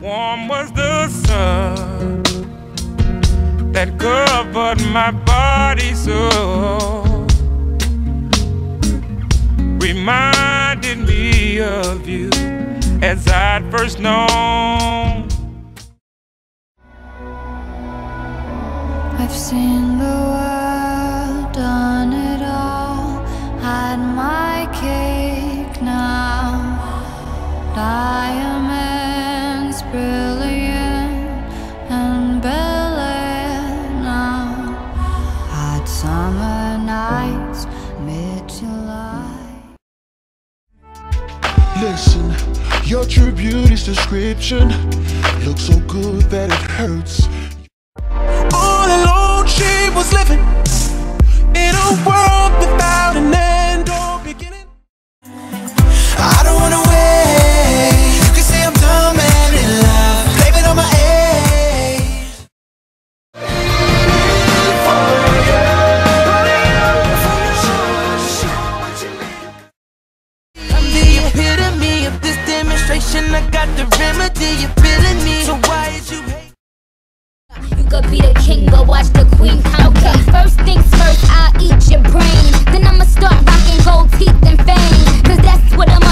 Warm was the sun that covered my body so. Reminded me of you as I'd first known. I've seen the Listen, your true beauty's description looks so good that it hurts. All alone, she was living this demonstration. I got the remedy you're feeling me. So why is you hate? You could be the king, but watch the queen count. Okay, first things first, I'll eat your brain. Then I'ma start rocking gold teeth and fangs. Cause that's what a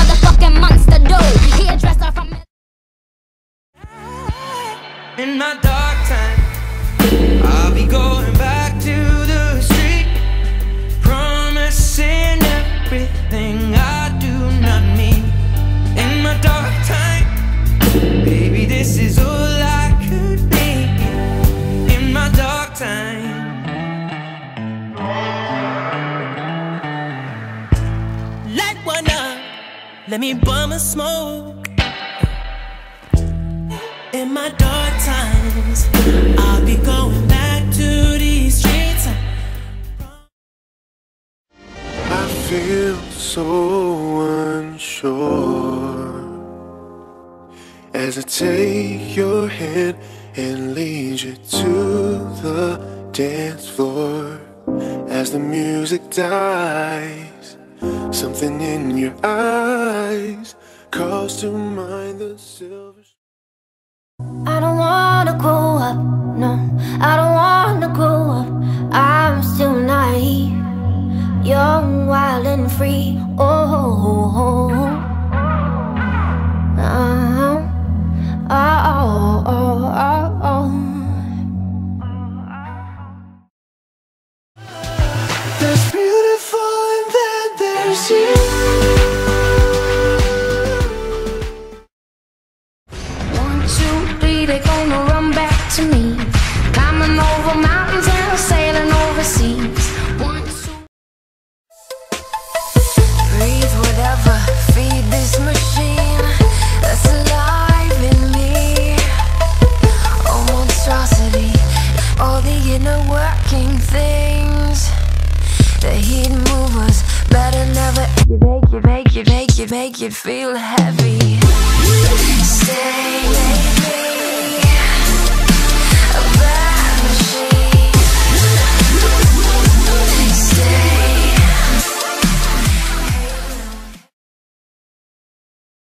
let me bum a smoke. In my dark times, I'll be going back to these streets. I feel so unsure as I take your hand and lead you to the dance floor. As the music dies, something in your eyes calls to mind the silver. I don't wanna grow up, no, I don't wanna grow up. I'm still naive, young, wild, and free. Oh, oh, oh, oh. There's you. One, two, three, they gonna run back to me. Climbing over mountains and sailing overseas. One, two. Breathe whatever, feed this machine that's alive in me. Oh, monstrosity, all the inner working things. The heat make it, make it, make it feel heavy. Stay, baby.